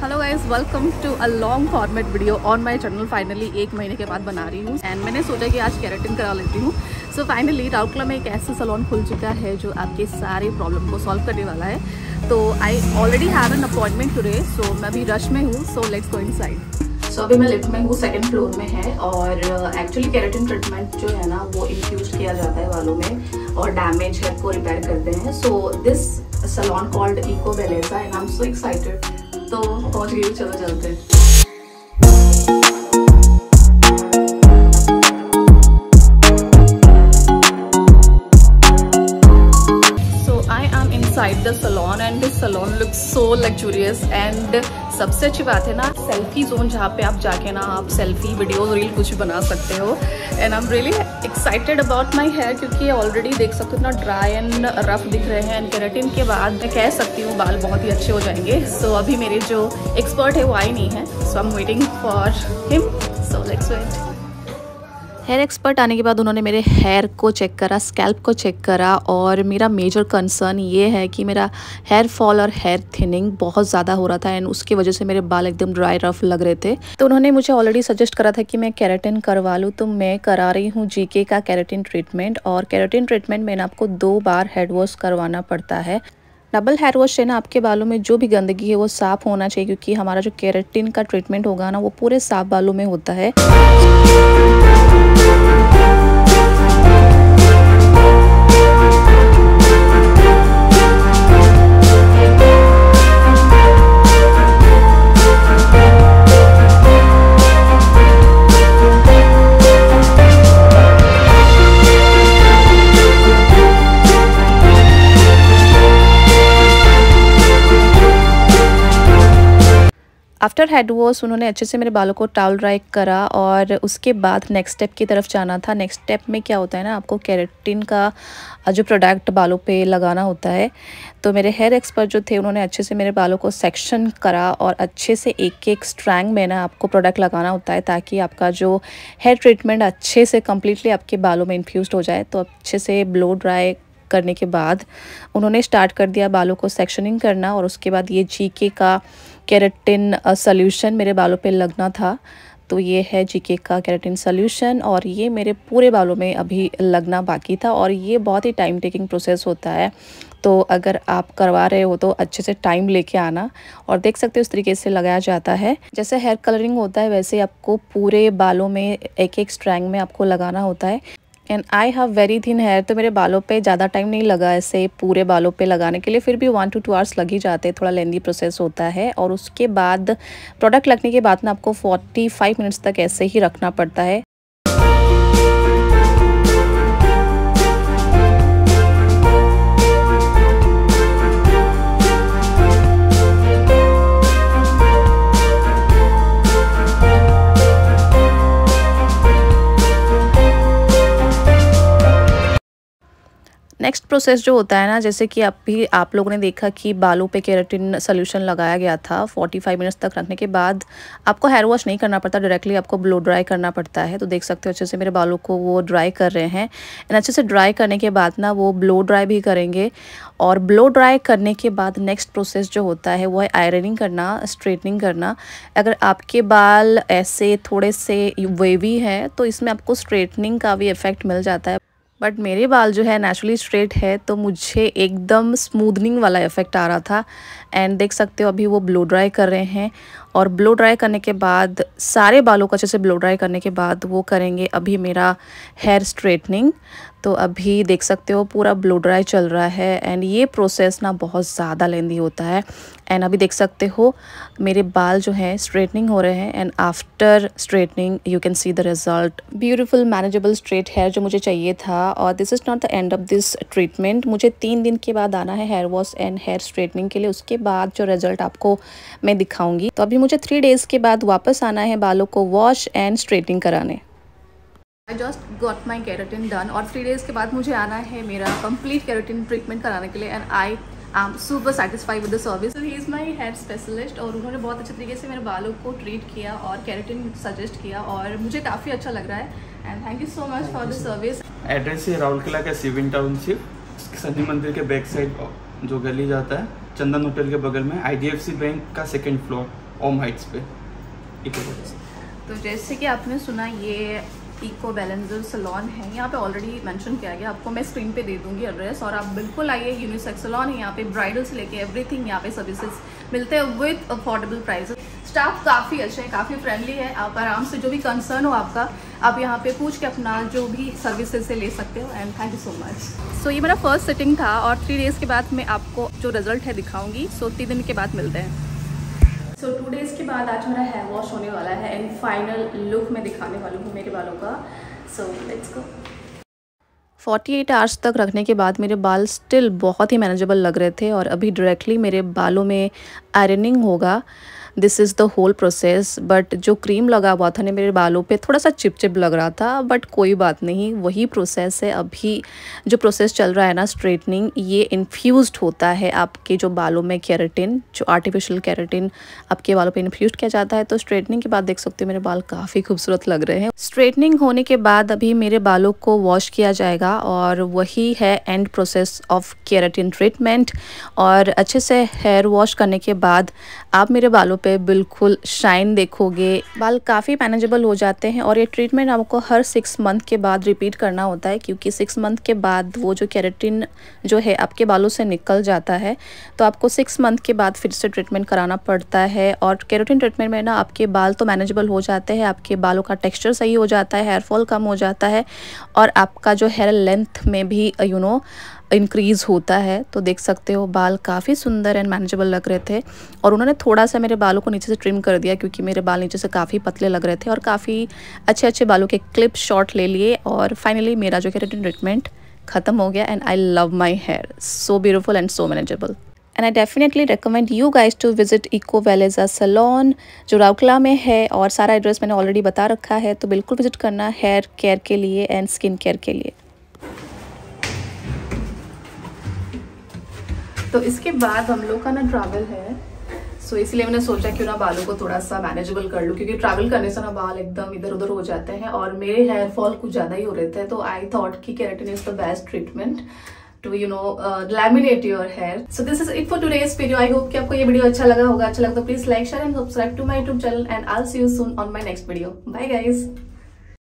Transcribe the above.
Hello guys welcome to a long format video on my channel finally एक महीने के बाद बना रही हूँ। एंड मैंने सोचा कि आज कैरेटिन करा लेती हूँ। सो फाइनली राउरकला में एक ऐसा सलोन खुल चुका है जो आपके सारे प्रॉब्लम को सॉल्व करने वाला है। तो I already have an appointment today so मैं अभी रश में हूँ so let's go inside so अभी मैं लिफ्ट में हूँ सेकेंड फ्लोर में है और एक्चुअली कैरेटिन ट्रीटमेंट जो है ना, वो इन्फ्यूज किया जाता है बालों में और डैमेज है को रिपेयर करते हैं। So this salon called Eco Bellessa and I am so excited तो पहुँच गई चलो चलते salon look so luxurious and सबसे अच्छी बात है ना सेल्फी जोन जहाँ पे आप जाके ना आप सेल्फी वीडियो रील कुछ भी बना सकते हो। And I am really excited about my hair क्योंकि ऑलरेडी देख सकते हो ना ड्राई एंड रफ दिख रहे हैं। एंड केराटिन के बाद मैं कह सकती हूँ बाल बहुत ही अच्छे हो जाएँगे। सो so, अभी मेरे जो एक्सपर्ट है वो आई नहीं है। So I am waiting for him so let's wait hair expert आने के बाद उन्होंने मेरे हेयर को चेक करा स्कैल्प को चेक करा और मेरा मेजर कंसर्न ये है कि मेरा हेयर फॉल और हेयर थिनिंग बहुत ज़्यादा हो रहा था एंड उसकी वजह से मेरे बाल एकदम ड्राई रफ लग रहे थे। तो उन्होंने मुझे ऑलरेडी सजेस्ट करा था कि मैं कैरेटिन करवा लूँ तो मैं करा रही हूँ जीके का कैरेटिन ट्रीटमेंट और कैरेटिन ट्रीटमेंट में आपको दो बार हेड वॉश करवाना पड़ता है। डबल हेयर वॉश से ना आपके बालों में जो भी गंदगी है वो साफ़ होना चाहिए क्योंकि हमारा जो कैरेटिन का ट्रीटमेंट होगा ना वो पूरे साफ़ बालों में होता है। Thank you. After head wash उन्होंने अच्छे से मेरे बालों को टावल ड्राई करा और उसके बाद नेक्स्ट स्टेप की तरफ़ जाना था। नेक्स्ट स्टेप में क्या होता है ना, आपको कैरेटिन का जो प्रोडक्ट बालों पे लगाना होता है तो मेरे हेयर एक्सपर्ट जो थे, उन्होंने अच्छे से मेरे बालों को सेक्शन करा और अच्छे से एक एक स्ट्रैंग में ना आपको प्रोडक्ट लगाना होता है ताकि आपका जो हेयर ट्रीटमेंट अच्छे से कम्प्लीटली आपके बालों में इन्फ्यूज़ हो जाए तो अच्छे से ब्लो ड्राई करने के बाद उन्होंने स्टार्ट कर दिया बालों को सेक्शनिंग करना और उसके बाद ये जीके का कैरेटिन सोल्यूशन मेरे बालों पे लगना था। तो ये है जीके का कैरेटिन सोल्यूशन और ये मेरे पूरे बालों में अभी लगना बाकी था और ये बहुत ही टाइम टेकिंग प्रोसेस होता है। तो अगर आप करवा रहे हो तो अच्छे से टाइम लेके आना और देख सकते हो इस तरीके से लगाया जाता है। जैसे हेयर कलरिंग होता है वैसे आपको पूरे बालों में एक एक स्ट्रैंग में आपको लगाना होता है। And I have very thin hair तो मेरे बालों पे ज़्यादा टाइम नहीं लगा ऐसे पूरे बालों पे लगाने के लिए। फिर भी वन टू टू आवर्स लग ही जाते हैं थोड़ा लेंदी प्रोसेस होता है। और उसके बाद प्रोडक्ट लगने के बाद ना आपको फोर्टी फाइव मिनट्स तक ऐसे ही रखना पड़ता है। नेक्स्ट प्रोसेस जो होता है ना, जैसे कि अभी आप लोगों ने देखा कि बालों पे केराटिन सोल्यूशन लगाया गया था 45 मिनट्स तक रखने के बाद, आपको हेयर वॉश नहीं करना पड़ता डायरेक्टली आपको ब्लो ड्राई करना पड़ता है। तो देख सकते हो अच्छे से मेरे बालों को वो ड्राई कर रहे हैं। एंड अच्छे से ड्राई करने के बाद ना, वो ब्लो ड्राई भी करेंगे। और ब्लो ड्राई करने के बाद नेक्स्ट प्रोसेस जो होता है, वो है आयरनिंग करना स्ट्रेटनिंग करना। अगर आपके बाल ऐसे थोड़े से वेवी हैं तो इसमें आपको स्ट्रेटनिंग का भी इफ़ेक्ट मिल जाता है। बट मेरे बाल जो है नेचुरली स्ट्रेट है तो मुझे एकदम स्मूदनिंग वाला इफ़ेक्ट आ रहा था। एंड देख सकते हो अभी वो ब्लो ड्राई कर रहे हैं। और ब्लो ड्राई करने के बाद, सारे बालों को अच्छे से ब्लो ड्राई करने के बाद वो करेंगे अभी मेरा हेयर स्ट्रेटनिंग तो अभी देख सकते हो पूरा ब्लो ड्राई चल रहा है एंड ये प्रोसेस ना बहुत ज़्यादा लेंदी होता है एंड अभी देख सकते हो मेरे बाल जो हैं स्ट्रेटनिंग हो रहे हैं and after straightening you can see the result beautiful manageable straight hair जो मुझे चाहिए था और this is not the end of this treatment मुझे तीन दिन के बाद आना है hair wash and hair straightening के लिए, उसके बाद जो रिज़ल्ट आपको मैं दिखाऊँगी। तो अभी मुझे थ्री डेज़ के बाद वापस आना है बालों को वॉश एंड स्ट्रेटनिंग कराने। I just got my keratin done और थ्री डेज़ के बाद मुझे आना है मेरा कंप्लीट कैरेटिन ट्रीटमेंट कराने के लिए and I I am super satisfied with the service he is my hair specialist और उन्होंने बहुत अच्छे तरीके से मेरे बालों को ट्रीट किया और कैरेटिन सजेस्ट किया और मुझे काफ़ी अच्छा लग रहा है and thank you so much for the service address है राहुल किला का सिविन टाउनशिप सनी मंदिर के बैक साइड जो गली जाता है चंदन होटल के बगल में आईडीएफसी बैंक का सेकेंड फ्लोर ओम हाइट्स पे। तो जैसे कि आपने सुना ये इको बैलेंसर सलोन है। यहाँ पे ऑलरेडी मेंशन किया गया। आपको मैं स्क्रीन पे दे दूँगी एड्रेस और आप बिल्कुल आइए यूनिसेक्स सलोन है। यहाँ पे ब्राइडल से लेके एवरीथिंग यहाँ पे सर्विसेज़ मिलते हैं विद अफोर्डेबल प्राइसेस स्टाफ काफ़ी अच्छे हैं काफ़ी फ्रेंडली है। आप आराम से जो भी कंसर्न हो आपका आप यहाँ पे पूछ के अपना जो भी सर्विसेज़ से ले सकते हो। And thank you so much so ये मेरा फ़र्स्ट सिटिंग था और थ्री डेज़ के बाद मैं आपको जो रिज़ल्ट है दिखाऊँगी। सो so, तीन दिन के बाद मिलते हैं। सो टू डेज़ के बाद आज मेरा हेयर वॉश होने वाला है एंड फाइनल लुक मैं दिखाने वाली हूँ मेरे बालों का। सो लेट्स गो 48 आवर्स तक रखने के बाद मेरे बाल स्टिल बहुत ही मैनेजेबल लग रहे थे और अभी डायरेक्टली मेरे बालों में आयरनिंग होगा। This is the whole process but जो क्रीम लगा हुआ था ना मेरे बालों पे, थोड़ा सा चिपचिप लग रहा था बट कोई बात नहीं, वही प्रोसेस है। अभी जो प्रोसेस चल रहा है ना स्ट्रेटनिंग ये इन्फ्यूज़ होता है आपके जो बालों में कैरेटिन जो आर्टिफिशियल कैरेटिन आपके बालों पे इन्फ्यूज किया जाता है। तो स्ट्रेटनिंग के बाद देख सकते हो मेरे बाल काफ़ी खूबसूरत लग रहे हैं। स्ट्रेटनिंग होने के बाद अभी मेरे बालों को वॉश किया जाएगा, और वही है and process of keratin treatment और अच्छे से हेयर वॉश करने के बाद आप मेरे बालों पे बिल्कुल शाइन देखोगे। बाल काफ़ी मैनेजेबल हो जाते हैं और ये ट्रीटमेंट आपको हर सिक्स मंथ के बाद रिपीट करना होता है क्योंकि सिक्स मंथ के बाद वो जो कैरेटिन जो है आपके बालों से निकल जाता है तो आपको सिक्स मंथ के बाद फिर से ट्रीटमेंट कराना पड़ता है और कैरेटिन ट्रीटमेंट में ना आपके बाल तो मैनेजेबल हो जाते हैं, आपके बालों का टेक्स्चर सही हो जाता है हेयरफॉल कम हो जाता है और आपका जो हेयर लेंथ में भी यू नो इंक्रीज़ होता है तो देख सकते हो बाल काफ़ी सुंदर एंड मैनेजेबल लग रहे थे। और उन्होंने थोड़ा सा मेरे बालों को नीचे से ट्रिम कर दिया, क्योंकि मेरे बाल नीचे से काफ़ी पतले लग रहे थे और काफ़ी अच्छे अच्छे बालों के क्लिप शॉट ले लिए और फाइनली मेरा जो केरेटिन ट्रीटमेंट ख़त्म हो गया and I love my hair so beautiful and so manageable and I definitely recommend you guys to visit eco वेलेजा salon जो राउकला में है और सारा एड्रेस मैंने ऑलरेडी बता रखा है तो बिल्कुल विज़िट करना हेयर केयर के लिए एंड स्किन केयर के लिए। तो इसके बाद हम लोग का ना ट्रैवल है। सो so, इसलिए मैंने सोचा क्यों ना बालों को थोड़ा सा मैनेजेबल कर लूँ क्योंकि ट्रैवल करने से ना बाल एकदम इधर उधर हो जाते हैं और मेरे हेयर फॉल कुछ ज़्यादा ही हो रहे थे तो आई थॉट कि keratin is the best treatment to you know laminate your hair so this is it for today's video I hope कि आपको ये वीडियो अच्छा लगा होगा। अच्छा लगा तो please like share and subscribe to my YouTube channel and I see you soon on my next video bye guys